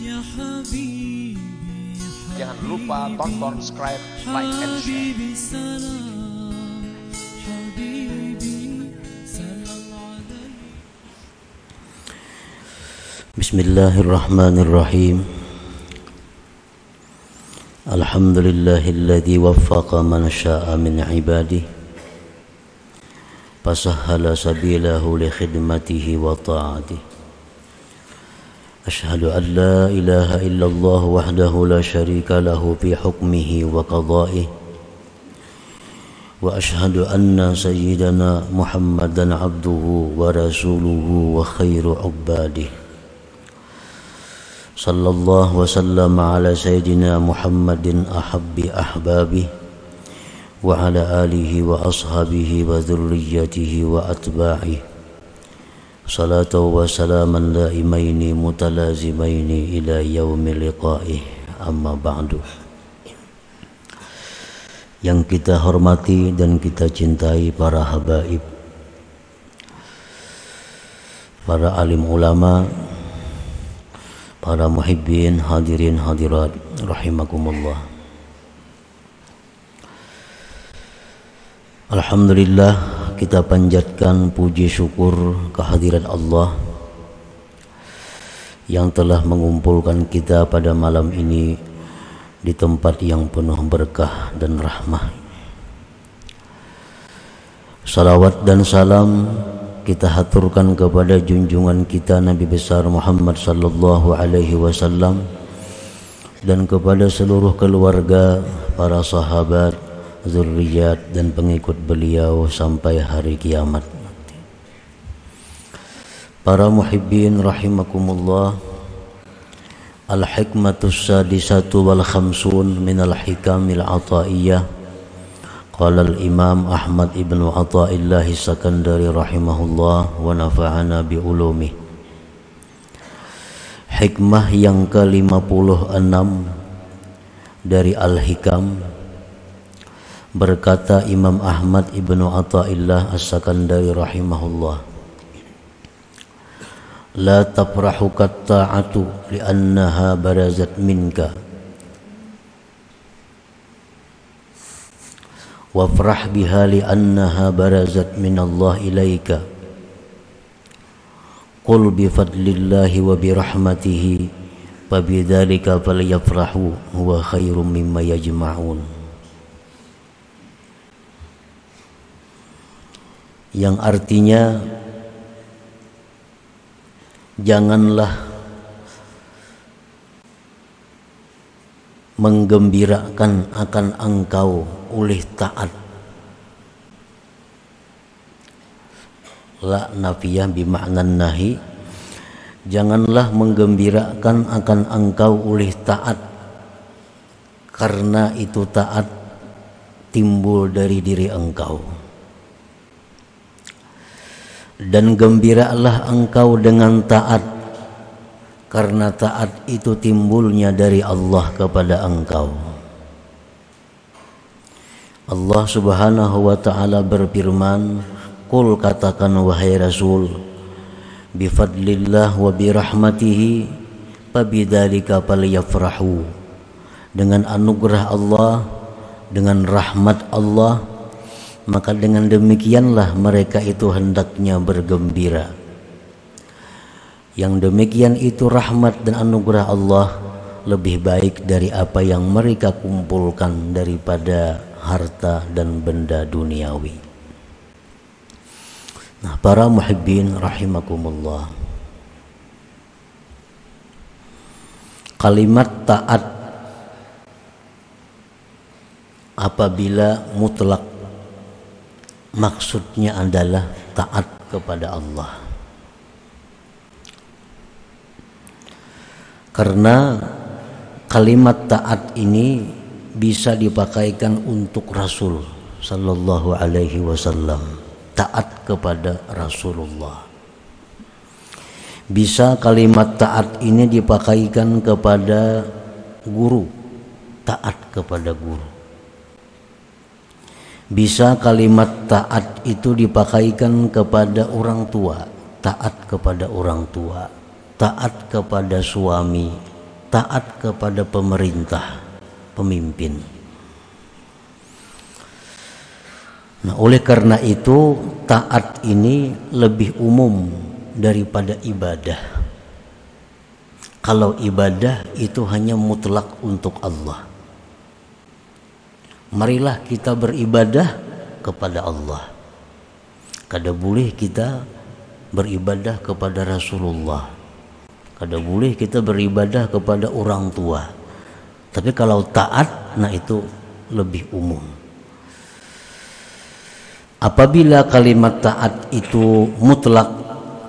يا حبيبي Jangan lupa tonton, subscribe, like, and share. حبيبي سلام حبيبي سلام عليك بسم الله الرحمن الرحيم الحمد لله الذي وفق من شاء من عباده فسهل سبيله لخدمته وطاعته أشهد أن لا إله إلا الله وحده لا شريك له في حكمه وقضائه وأشهد أن سيدنا محمدا عبده ورسوله وخير عباده. صلى الله وسلم على سيدنا محمد أحب أحبابه وعلى آله وأصحابه وذريته وأتباعه. صلاة وسلاما دائمين متلازمين إلى يوم لقائه أما بعد yang kita hormati dan kita cintai para habaib para alim ulama para muhibbin hadirin hadirat rahimakumullah Alhamdulillah kita panjatkan puji syukur kehadirat Allah yang telah mengumpulkan kita pada malam ini di tempat yang penuh berkah dan rahmah. Salawat dan salam kita haturkan kepada junjungan kita Nabi besar Muhammad sallallahu alaihi wasallam dan kepada seluruh keluarga, para sahabat, zurriyat dan pengikut beliau sampai hari kiamat. Para muhibbin rahimakumullah Al-hikmatus sadisatu wal khamsun min al-hikamil ataiyah Qala al-imam Ahmad ibn Ata'illah Sakandari rahimahullah wa nafa'ana bi ulumih Hikmah yang ke-56 dari Al-Hikam berkata Imam Ahmad ibnu Athaillah As-Sakandari rahimahullah. La tafrahu ta'atu li'annaha barazat minka. Barazat min Allah ilaika. Qul bi fadlillahi wa bi rahmatihi fabidzalika falyafrahu huwa khairum mimma yajma'un yang artinya janganlah menggembirakan akan engkau oleh taat. La nafiyah bimaknan nahi. Janganlah menggembirakan akan engkau oleh taat. Karena itu taat timbul dari diri engkau dan gembiralah engkau dengan taat. Karena taat itu timbulnya dari Allah kepada engkau. Allah subhanahu wa ta'ala berfirman Kul katakan wahai Rasul Bifadlillah wa birahmatihi Fabidhalika falyafrahu. Dengan anugerah Allah Dengan rahmat Allah maka dengan demikianlah mereka itu hendaknya bergembira. Yang demikian itu rahmat dan anugerah Allah lebih baik dari apa yang mereka kumpulkan daripada harta dan benda duniawi. Nah para muhibbin rahimakumullah. Kalimat taat apabila mutlak maksudnya adalah taat kepada Allah. Karena kalimat taat ini bisa dipakaikan untuk Rasul sallallahu alaihi wasallam, taat kepada Rasulullah. Bisa kalimat taat ini dipakaikan kepada guru, taat kepada guru bisa kalimat taat itu dipakaikan kepada orang tua, taat kepada orang tua, taat kepada suami, taat kepada pemerintah, pemimpin. Nah, oleh karena itu taat ini lebih umum daripada ibadah. Kalau ibadah itu hanya mutlak untuk Allah. Marilah kita beribadah kepada Allah. Kada boleh kita beribadah kepada Rasulullah. Kada boleh kita beribadah kepada orang tua. Tapi kalau taat, nah itu lebih umum. Apabila kalimat taat itu mutlak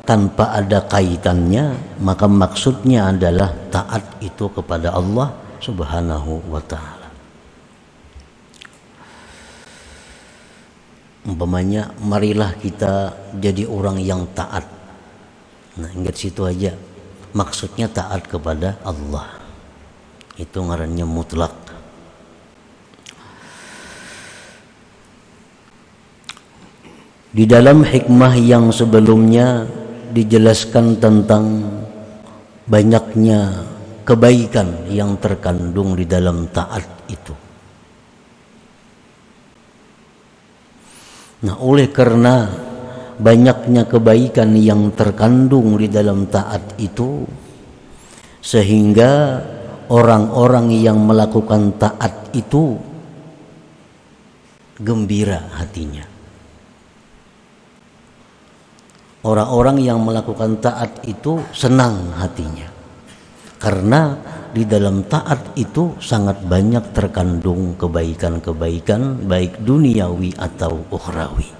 tanpa ada kaitannya, maka maksudnya adalah taat itu kepada Allah Subhanahu wa taala. Umpamanya marilah kita jadi orang yang taat. Nah, ingat situ aja. Maksudnya taat kepada Allah. Itu ngarannya mutlak. Di dalam hikmah yang sebelumnya dijelaskan tentang banyaknya kebaikan yang terkandung di dalam taat itu. Nah, oleh karena banyaknya kebaikan yang terkandung di dalam taat itu sehingga orang-orang yang melakukan taat itu gembira hatinya. Orang-orang yang melakukan taat itu senang hatinya. Karena di dalam taat itu sangat banyak terkandung kebaikan-kebaikan baik duniawi atau ukhrawi.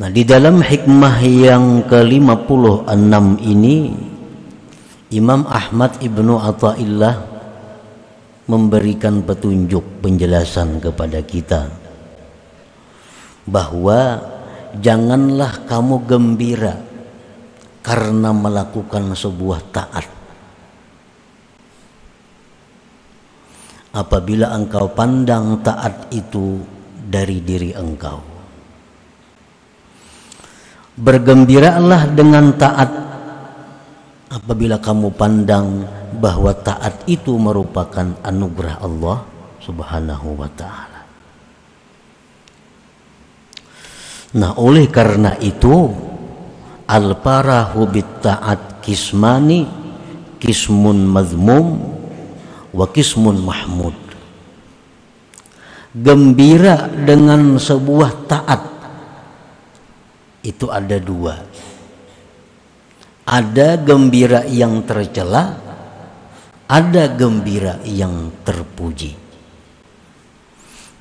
Nah, di dalam hikmah yang ke-56 ini Imam Ahmad Ibnu Athaillah memberikan petunjuk penjelasan kepada kita bahwa janganlah kamu gembira karena melakukan sebuah taat. Apabila engkau pandang taat itu dari diri engkau. Bergembiralah dengan taat apabila kamu pandang bahwa taat itu merupakan anugerah Allah Subhanahu wa taala. Nah oleh karena itu al parahu taat kismani kismun mazmum wa kismun mahmud. Gembira dengan sebuah taat itu ada dua. Ada gembira yang tercela ada gembira yang terpuji.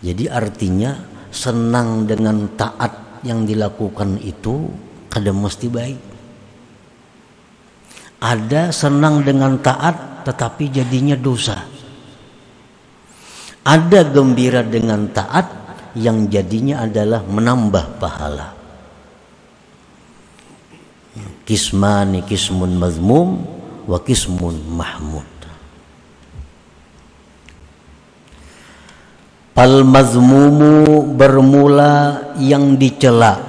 Jadi artinya senang dengan taat yang dilakukan itu kadang mesti baik. Ada senang dengan taat tetapi jadinya dosa. Ada gembira dengan taat yang jadinya adalah menambah pahala. Kismani kismun mazmum wa kismun mahmud. Al mazmumu bermula yang dicela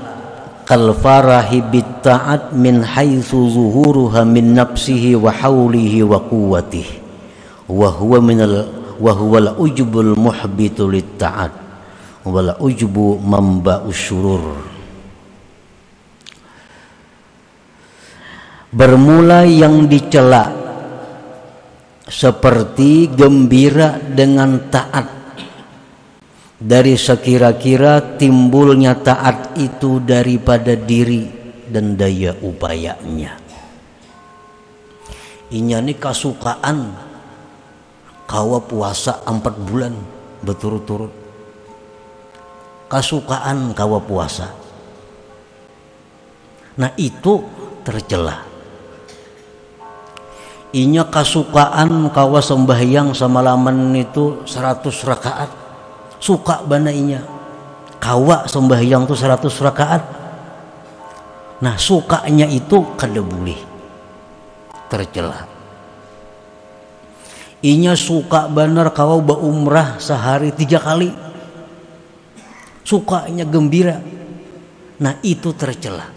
kal farahi ta'at min haitsu zuhuruha min nafsihi wa haulihi wa quwwatihi. Wa huwa min al wa huwa al ujbul muhbitu lit ta'at wal ujbu mamba'us syurur. Bermula yang dicela seperti gembira dengan taat dari sekira-kira timbulnya taat itu daripada diri dan daya upayanya. Ini kasukaan kawa puasa empat bulan berturut-turut. Kasukaan kawa puasa. Nah itu tercela. Inya kasukaan kawa sembahyang semalaman itu seratus rakaat suka banainya. Kawa sembahyang tuh 100 rakaat. Nah sukanya itu kada boleh. Tercela. Inya suka benar kau umrah sehari tiga kali. Sukanya gembira. Nah itu tercela.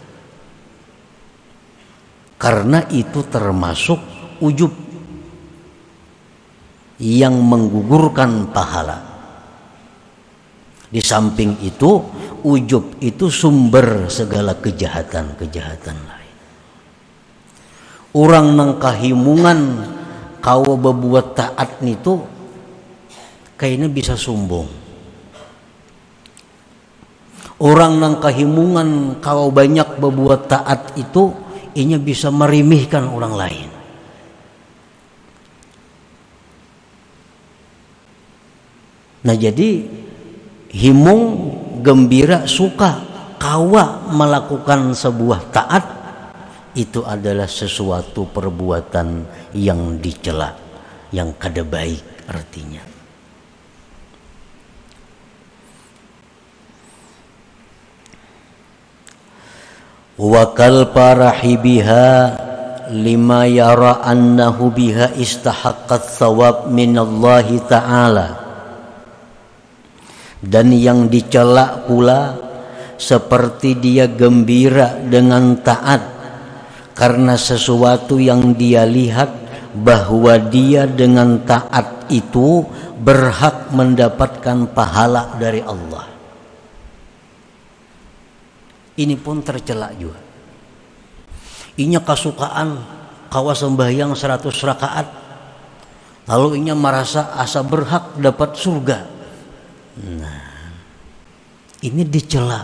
Karena itu termasuk ujub yang menggugurkan pahala di samping itu ujub itu sumber segala kejahatan-kejahatan lain. Orang nang kahimungan kau berbuat taat itu kayaknya bisa sombong orang nang kahimungan kau banyak berbuat taat itu inya bisa merimihkan orang lain. Nah jadi himung gembira suka kawa melakukan sebuah taat itu adalah sesuatu perbuatan yang dicela yang kada baik artinya. Wakal parahibiha lima yara annahu biha istahaqqat thawab minallahi ta'ala dan yang dicela pula seperti dia gembira dengan taat karena sesuatu yang dia lihat bahwa dia dengan taat itu berhak mendapatkan pahala dari Allah. Ini pun tercela juga. Inya kasukaan kawa sembahyang 100 rakaat. Lalu inya merasa asa berhak dapat surga nah. Ini dicela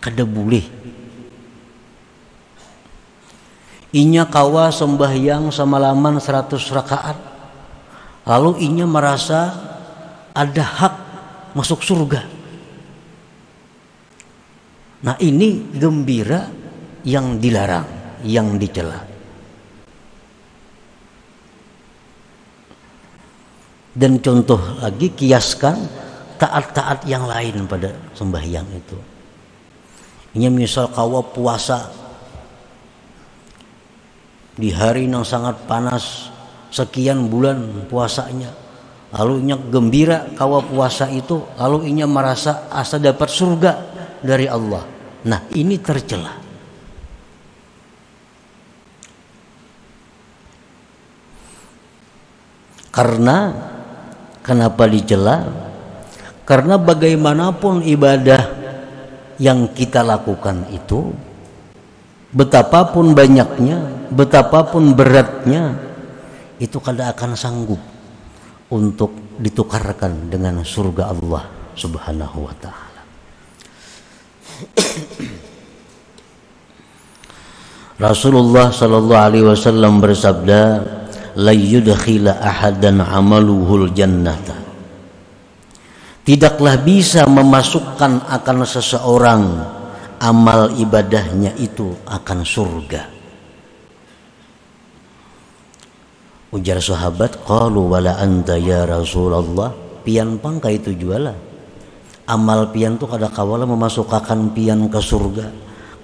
kada boleh. Inya kawa sembahyang semalaman 100 rakaat. Lalu inya merasa ada hak masuk surga. Nah ini gembira yang dilarang, yang dicela. Dan contoh lagi kiaskan taat-taat yang lain pada sembahyang itu. Ini misal kawa puasa di hari yang sangat panas sekian bulan puasanya lalu inya gembira kawa puasa itu lalu inya merasa asa dapat surga dari Allah Nah, ini tercela. Karena kenapa dicela? Karena bagaimanapun ibadah yang kita lakukan itu betapapun banyaknya, betapapun beratnya itu kada akan sanggup untuk ditukarkan dengan surga Allah Subhanahu wa taala. Rasulullah sallallahu alaihi wasallam bersabda, "La yudkhila ahadan amaluhul jannata." Tidaklah bisa memasukkan akan seseorang amal ibadahnya itu akan surga. Ujar sahabat, "Qalu wala anta ya Rasulullah?" Pian pangka itu jualah amal pian tuh kada kawala memasukkan pian ke surga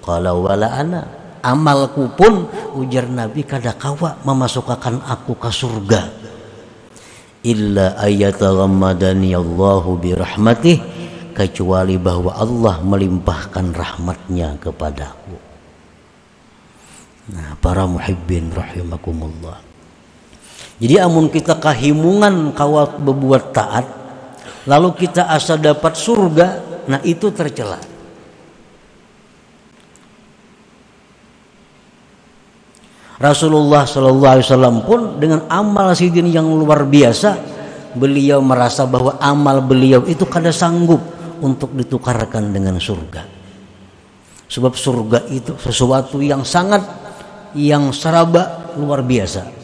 kalau wala ana amalku pun ujar nabi kada kawa memasukkan aku ke surga illa ayataghammadani Allahu birahmatih kecuali bahwa Allah melimpahkan rahmatnya kepadaku nah para muhibbin rahimakumullah jadi amun kita kahimungan kawat berbuat taat lalu kita asa dapat surga, nah itu tercela. Rasulullah Shallallahu Alaihi Wasallam pun dengan amal sidin yang luar biasa, beliau merasa bahwa amal beliau itu kada sanggup untuk ditukarkan dengan surga. Sebab surga itu sesuatu yang sangat yang seraba luar biasa.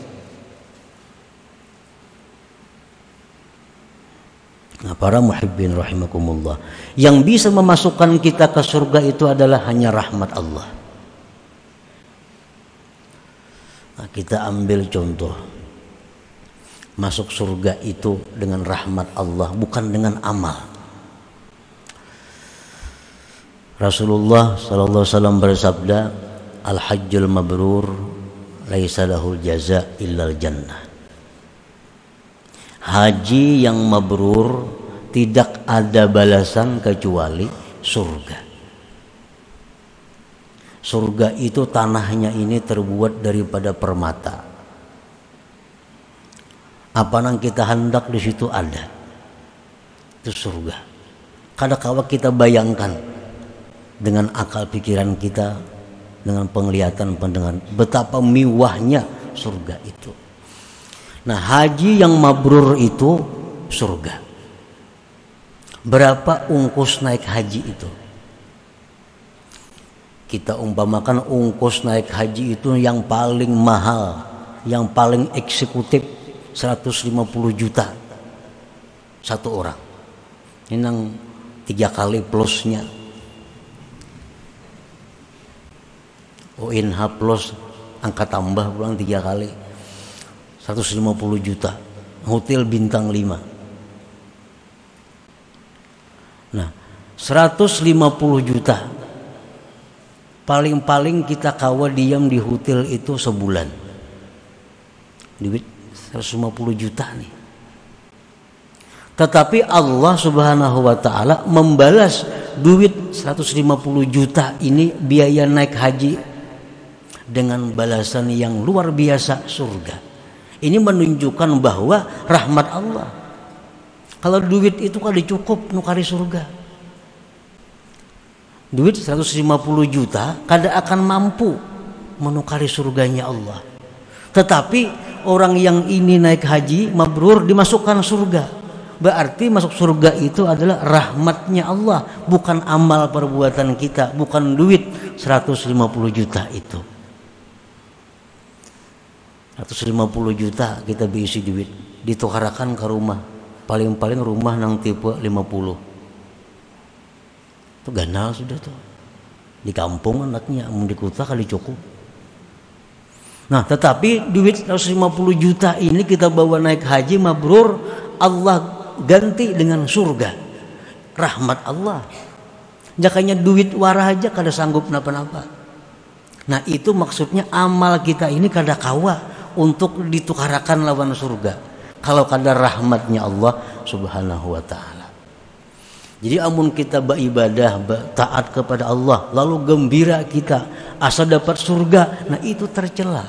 Nah, para muhibbin rahimakumullah. Yang bisa memasukkan kita ke surga itu adalah hanya rahmat Allah. Nah, kita ambil contoh. Masuk surga itu dengan rahmat Allah, bukan dengan amal. Rasulullah sallallahu alaihi wasallam bersabda, "Al-hajjul mabrur laisa lahul jaza illal jannah." haji yang mabrur tidak ada balasan kecuali surga. Surga itu tanahnya ini terbuat daripada permata. Apa yang kita hendak di situ ada? Itu surga. Kadang kala kita bayangkan dengan akal pikiran kita dengan penglihatan pendengaran betapa mewahnya surga itu. Nah haji yang mabrur itu surga. Berapa ungkus naik haji itu kita umpamakan ungkus naik haji itu yang paling mahal yang paling eksekutif 150 juta. Satu orang. Ini yang tiga kali plusnya. ONH plus angka tambah pulang tiga kali. 150 juta. Hotel bintang 5 nah 150 juta paling-paling kita kawa diam di hotel itu sebulan duit 150 juta nih tetapi Allah subhanahu wa ta'ala membalas duit 150 juta ini biaya naik haji dengan balasan yang luar biasa surga. Ini menunjukkan bahwa rahmat Allah. Kalau duit itu kan cukup nukari surga. Duit 150 juta kada akan mampu menukari surganya Allah. Tetapi orang yang ini naik haji mabrur dimasukkan surga. Berarti masuk surga itu adalah rahmatnya Allah, bukan amal perbuatan kita, bukan duit 150 juta itu. 150 juta kita berisi duit ditukarakan ke rumah paling-paling rumah nang tipe 50 itu ganal sudah tuh. Di kampung anaknya mau di kota kali cukup. Nah tetapi duit 150 juta ini kita bawa naik haji mabrur Allah ganti dengan surga. Rahmat Allah. Jakanya duit warah aja kada sanggup napa-napa. Nah itu maksudnya amal kita ini kada kawa untuk ditukarakan lawan surga. Kalau kadar rahmatnya Allah subhanahu wa ta'ala jadi amun kita beribadah taat kepada Allah lalu gembira kita asa dapat surga nah itu tercela.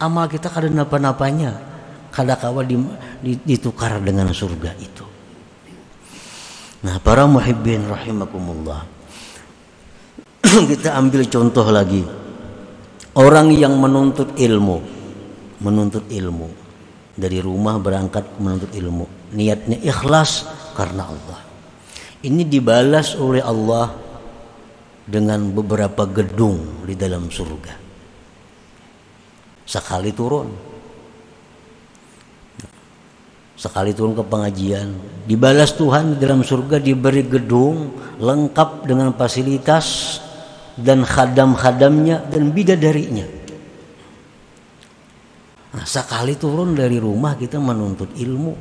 Amal kita kada napa-napanya kada kawa ditukar dengan surga itu. Nah para muhibbin rahimakumullah. Kita ambil contoh lagi. Orang yang menuntut ilmu menuntut ilmu. Dari rumah berangkat menuntut ilmu. Niatnya ikhlas karena Allah ini dibalas oleh Allah dengan beberapa gedung di dalam surga. Sekali turun. Sekali turun ke pengajian. Dibalas Tuhan di dalam surga diberi gedung lengkap dengan fasilitas dan khadam-khadamnya dan bidadarinya. Nah, sekali turun dari rumah kita menuntut ilmu,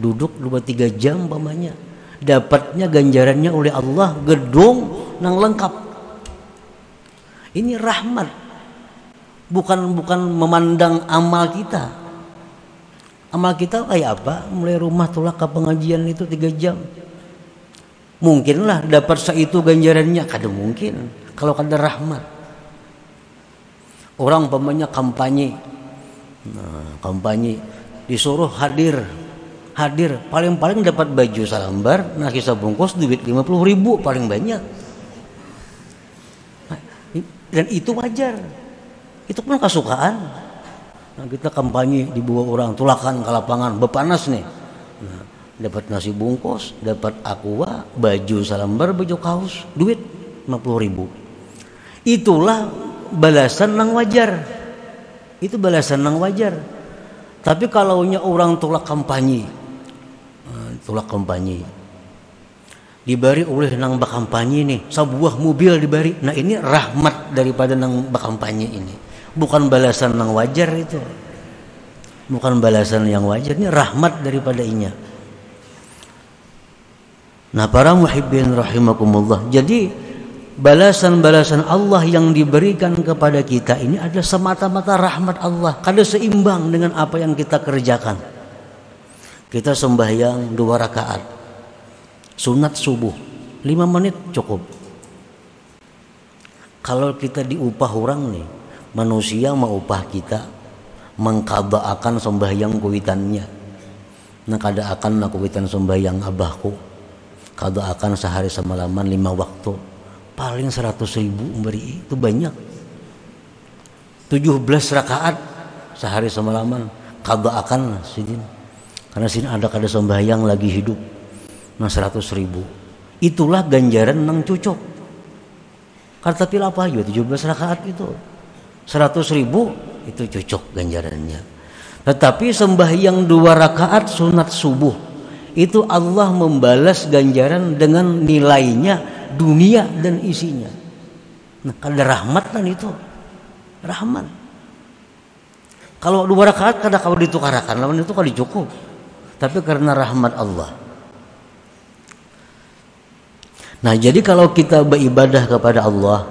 duduk dua tiga jam pamannya, dapatnya ganjarannya oleh Allah gedung nang lengkap. Ini rahmat, bukan bukan memandang amal kita. Amal kita kayak apa? Mulai rumah tulak ke pengajian itu tiga jam. Mungkinlah dapat seitu ganjarannya, kada mungkin. Kalau kada rahmat. Orang pamannya kampanye Nah, kampanye disuruh hadir hadir. Paling-paling dapat baju salambar kisah bungkus duit 50 ribu paling banyak. Nah, dan itu wajar. Itu pun kesukaan. Nah, kita kampanye dibawa orang tulakan ke lapangan bepanas nih. Nah, dapat nasi bungkus dapat aqua baju salambar baju kaos duit 50 ribu. Itulah balasan yang wajar. Itu balasan yang wajar. Tapi kalau orang tolak kampanye tolak kampanye. Diberi oleh nang kampanye ini. Sebuah mobil diberi. Nah ini rahmat daripada nang kampanye ini. Bukan balasan yang wajar itu. Bukan balasan yang wajar. Ini rahmat daripada inya. Nah para muhibbin rahimakumullah. Jadi balasan-balasan Allah yang diberikan kepada kita ini adalah semata-mata rahmat Allah. Kada seimbang dengan apa yang kita kerjakan kita sembahyang dua rakaat sunat subuh lima menit cukup Kalau kita diupah orang nih, manusia mau upah kita mengkadaakan sembahyang kuitannya. Nah kada akan kuitan sembahyang abahku. Kada akan sehari semalaman lima waktu. Paling seratus ribu beri itu banyak. 17 rakaat sehari semalaman kada akan sidin karena sini ada kada sembahyang lagi hidup. Nah seratus ribu. Itulah ganjaran nang cocok karena tapi apa? Ya 17 rakaat itu seratus ribu itu cocok ganjarannya. Tetapi sembahyang dua rakaat sunat subuh itu Allah membalas ganjaran dengan nilainya dunia dan isinya. Nah kada rahmat kan itu? Rahmat. Kalau dua rakaat kada kau ditukarakan lawan itu kali cukup tapi karena rahmat Allah. Nah jadi kalau kita beribadah kepada Allah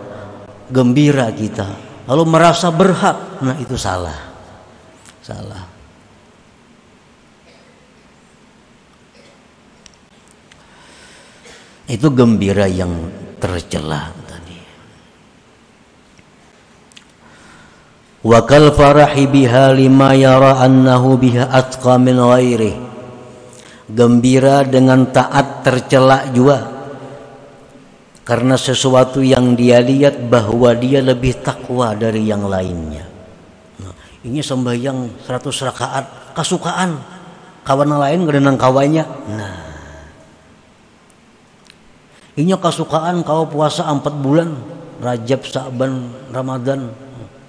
gembira kita lalu merasa berhak nah itu salah. Salah. Itu gembira yang tercela wa kal farahi biha lima yara annahu biha atqa min ghairi gembira dengan taat tercela juga karena sesuatu yang dia lihat bahwa dia lebih takwa dari yang lainnya. Nah, ini sembahyang 100 rakaat kasukaan. Kawan lain ngerenang kawannya nah ini kasukaan kau puasa empat bulan. Rajab, Sa'ban, Ramadan.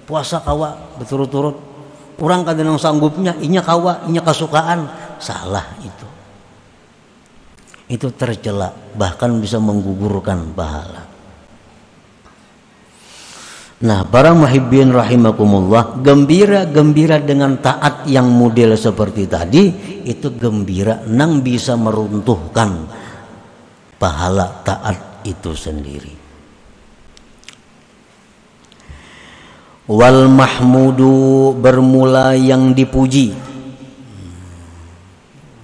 Puasa kawa berturut-turut. Orang kadang sanggupnya inya kawa inya kasukaan. Salah itu itu tercela bahkan bisa menggugurkan pahala. Nah, para muhibbin rahimakumullah, gembira-gembira dengan taat yang model seperti tadi, itu gembira nang bisa meruntuhkan pahala taat itu sendiri. wal mahmudu bermula yang dipuji.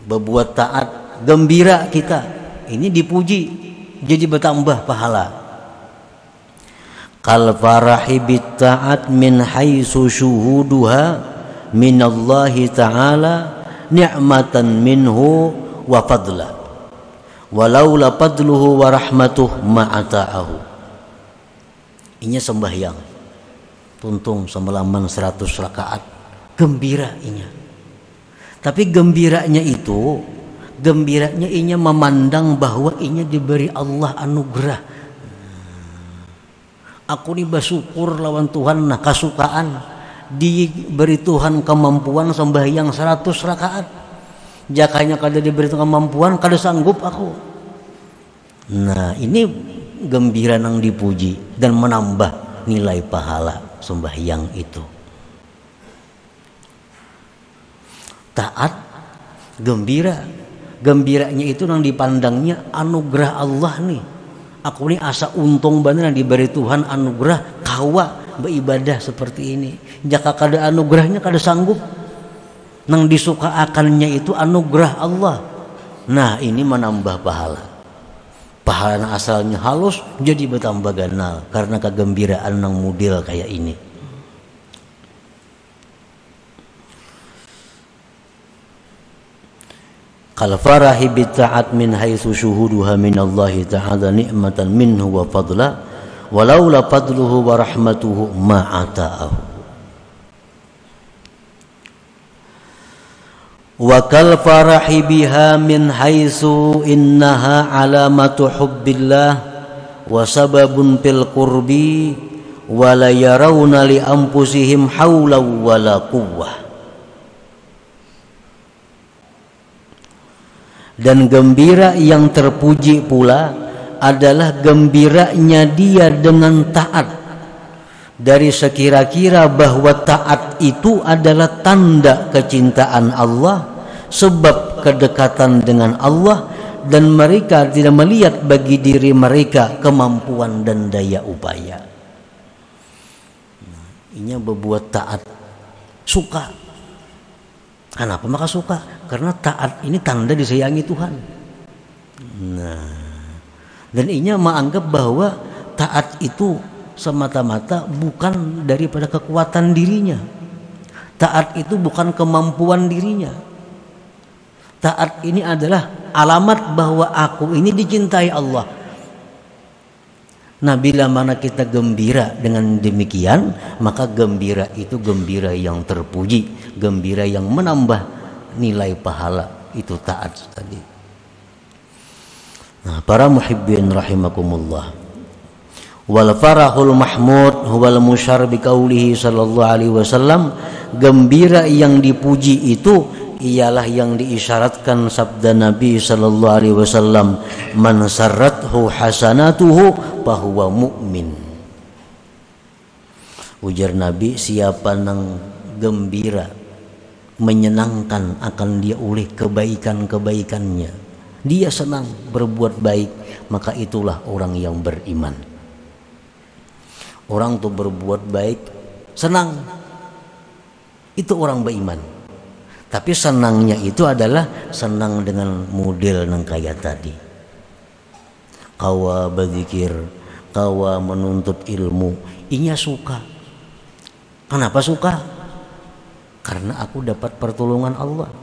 Berbuat taat gembira kita. Ini dipuji jadi bertambah pahala. Kal farahi taat min haitsu syuhuduha min Allah taala ni'matan minhu wa fadla. Walaula fadluhu wa rahmatuh ma'ata'ahu. Ini sembahyang. Tuntung semalaman 100 rakaat. Gembira inya. Tapi gembiranya itu gembiranya inya memandang bahwa inya diberi Allah anugerah. Aku ini bersyukur lawan Tuhan nah kasukaan diberi Tuhan kemampuan sembahyang 100 rakaat. Jakanya kada diberi kemampuan kada sanggup aku. Nah ini gembira yang dipuji dan menambah nilai pahala sembahyang itu. Taat gembira gembiranya itu yang dipandangnya anugerah Allah nih. Aku ini asa untung bener yang diberi Tuhan anugerah kawa beribadah seperti ini. Jika kada anugerahnya kada sanggup. Nang disuka akannya itu anugerah Allah. Nah ini menambah pahala. Pahala asalnya halus jadi bertambah ganal. Karena kegembiraan nang model kayak ini قال فرحي بالطاعة من حيث شهودها من الله تعالى نعمة منه وفضلا ولولا فضله ورحمته ما عطاه وكالفرح بها من حيث إنها علامة حب الله وسبب في القرب ولا يرون لأنفسهم حولا ولا قوة. Dan gembira yang terpuji pula adalah gembiranya dia dengan taat dari sekira-kira bahwa taat itu adalah tanda kecintaan Allah sebab kedekatan dengan Allah dan mereka tidak melihat bagi diri mereka kemampuan dan daya upaya. Nah, ini berbuat taat suka. Kenapa maka suka? Karena taat ini tanda disayangi Tuhan. Nah, dan ini menganggap bahwa taat itu semata-mata bukan daripada kekuatan dirinya. Taat itu bukan kemampuan dirinya. Taat ini adalah alamat bahwa aku ini dicintai Allah. Nah bila mana kita gembira dengan demikian Maka gembira itu gembira yang terpuji Gembira yang menambah nilai pahala. Itu taat tadi. Nah para muhibbin rahimakumullah. Wal farahul mahmud huwal musyar biqaulihi sallallahu alaihi wasallam. Gembira yang dipuji itu ialah yang diisyaratkan sabda Nabi sallallahu alaihi wasallam man sarrathu hasanatuhu fahuwa mu'min ujar Nabi siapa nang gembira menyenangkan akan dia oleh kebaikan-kebaikannya dia senang berbuat baik maka itulah orang yang beriman Orang tuh berbuat baik senang. Itu orang beriman. Tapi senangnya itu adalah senang dengan model yang kaya tadi. Kawa berzikir, kawa menuntut ilmu, inya suka. Kenapa suka? Karena aku dapat pertolongan Allah.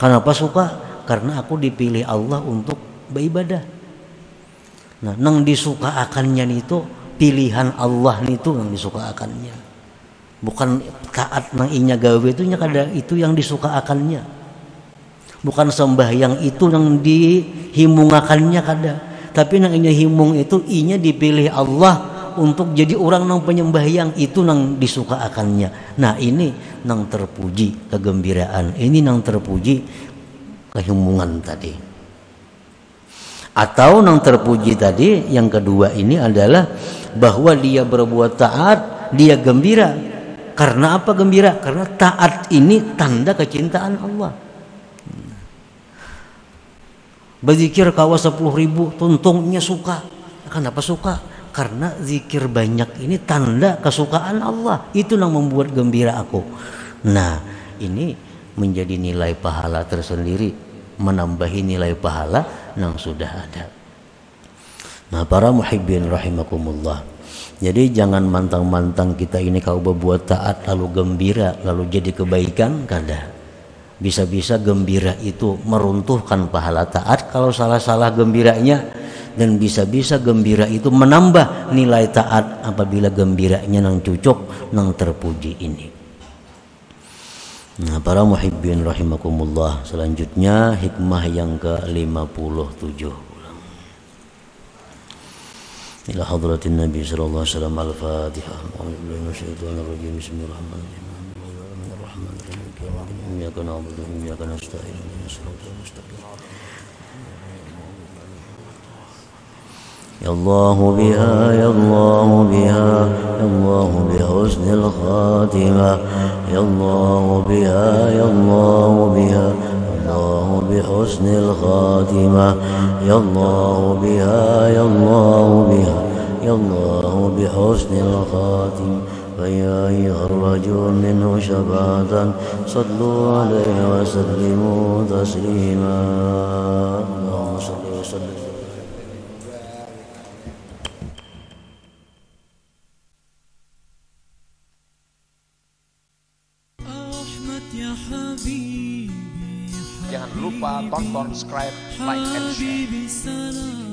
Kenapa suka? Karena aku dipilih Allah untuk beribadah. Nah, nang disuka akannya itu pilihan Allah itu yang akannya bukan taat nang inya gawe itu kada itu yang disuka akannya bukan sembahyang itu yang dihimungakannya kada. Tapi nang inya himung itu inya dipilih Allah untuk jadi orang nang penyembahyang itu nang disuka akannya nah ini nang terpuji kegembiraan. Ini nang terpuji kehimungan tadi. Atau yang terpuji tadi yang kedua ini adalah bahwa dia berbuat taat, dia gembira. Karena apa gembira? Karena taat ini tanda kecintaan Allah. Berzikir kawa sepuluh ribu, tuntungnya suka. Kenapa suka? Karena zikir banyak ini tanda kesukaan Allah. Itu yang membuat gembira aku. Nah, ini menjadi nilai pahala tersendiri, menambahi nilai pahala yang sudah ada. Nah para muhibbin rahimakumullah. Jadi jangan mantang-mantang kita ini kau berbuat taat lalu gembira lalu jadi kebaikan kada. Bisa-bisa gembira itu meruntuhkan pahala taat kalau salah-salah gembiranya dan bisa-bisa gembira itu menambah nilai taat apabila gembiranya nang cucuk nang terpuji ini. Nah, para muhibbin rahimakumullah. Selanjutnya hikmah yang ke-57. إلى حضرة النبي صلى الله عليه وسلم الفاتحة. أعوذ بالله من الشيطان الرجيم. بسم الله الرحمن الرحيم. الرحمن الرحمن الرحيم إياك نعبد وإياك نستعين. إهدنا الصراط المستقيم. يا الله بها يا الله بها يا الله بحسن الخاتمة. يا الله بها يا الله بها. الله بحسن الخاتمة. يا الله بها يا الله بها يا الله بحسن الخاتمة فيا أيها الرجل منه شفاعة صلوا عليه وسلموا تسليما. Tonton, subscribe, like, and share.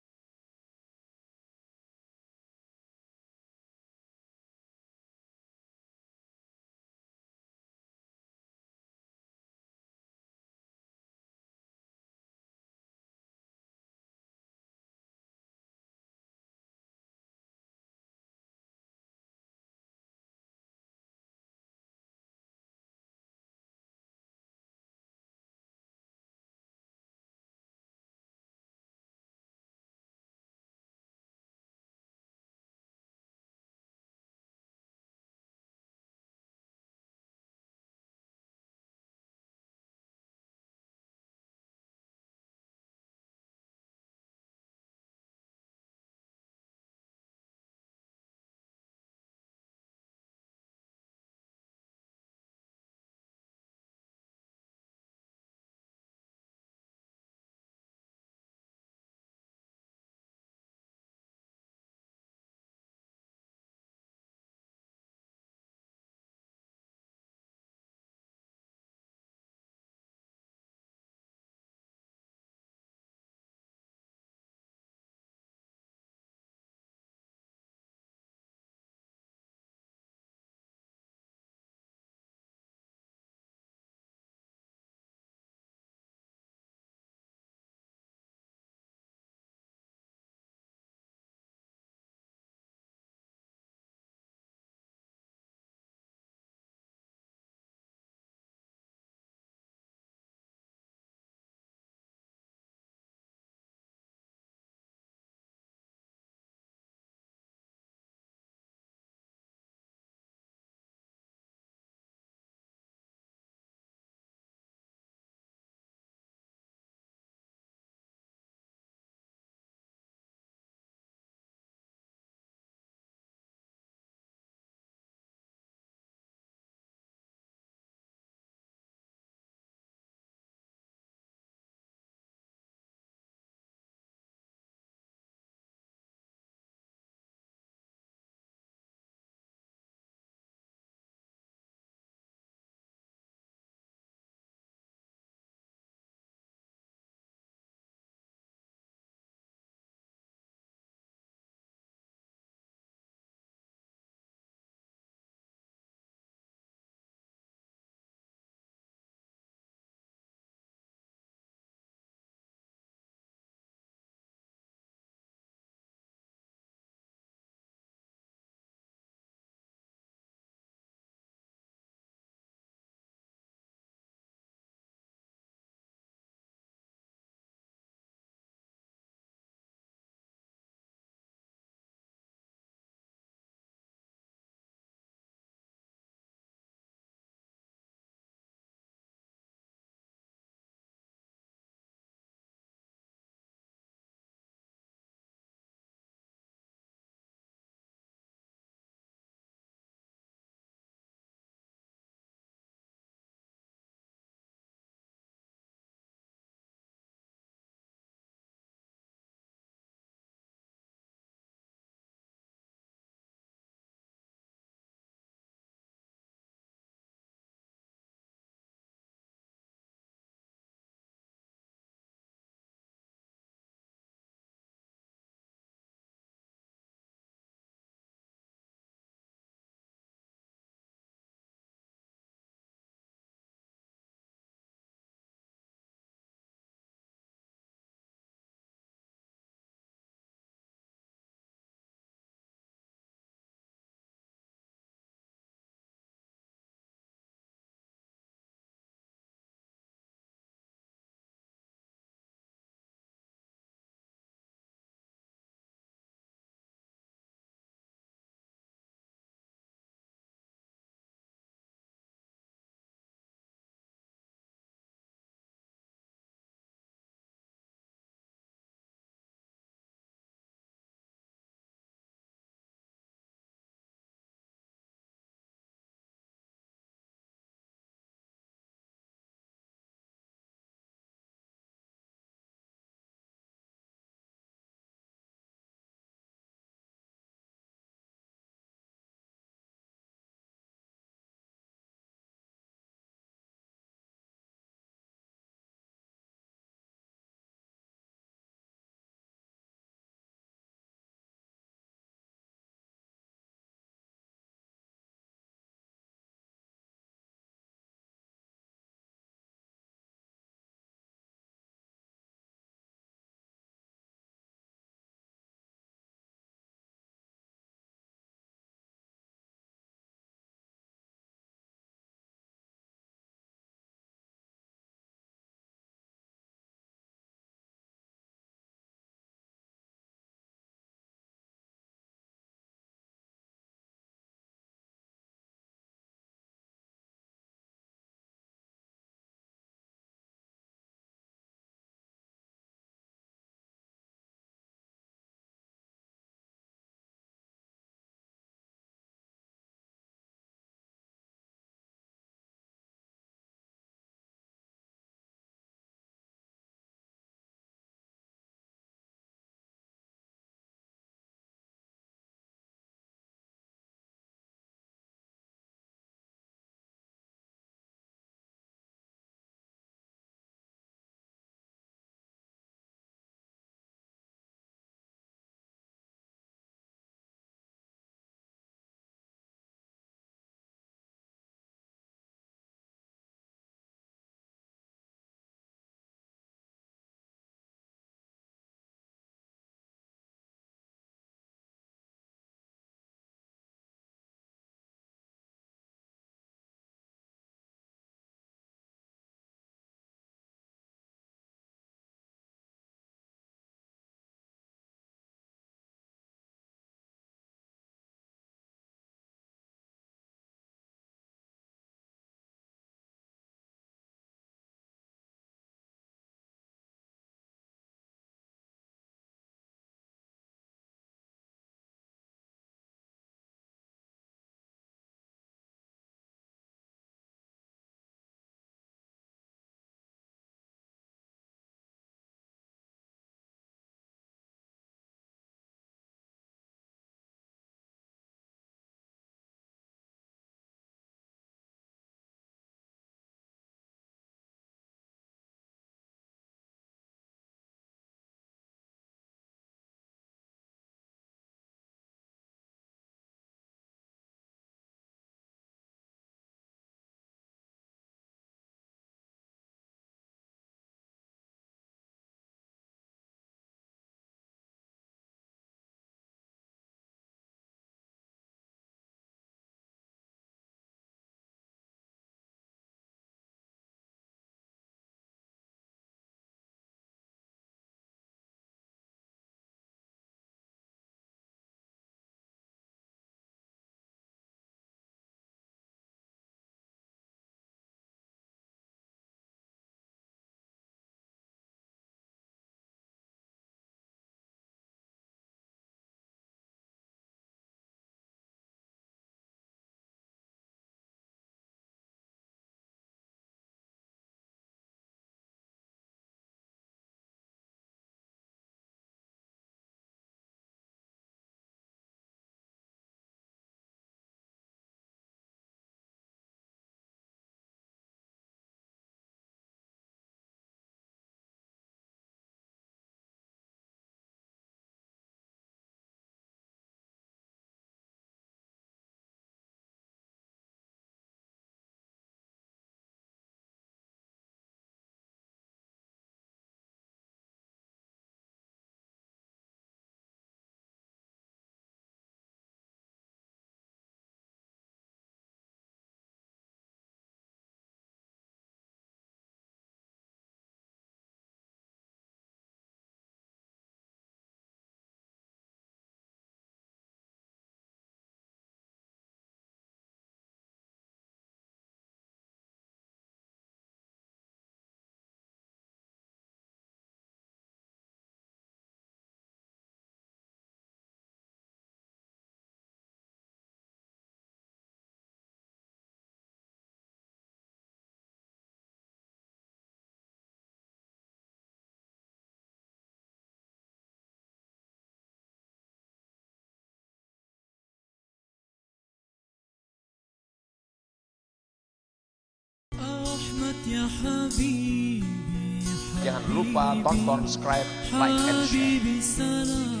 Jangan lupa tonton, subscribe, like, and share.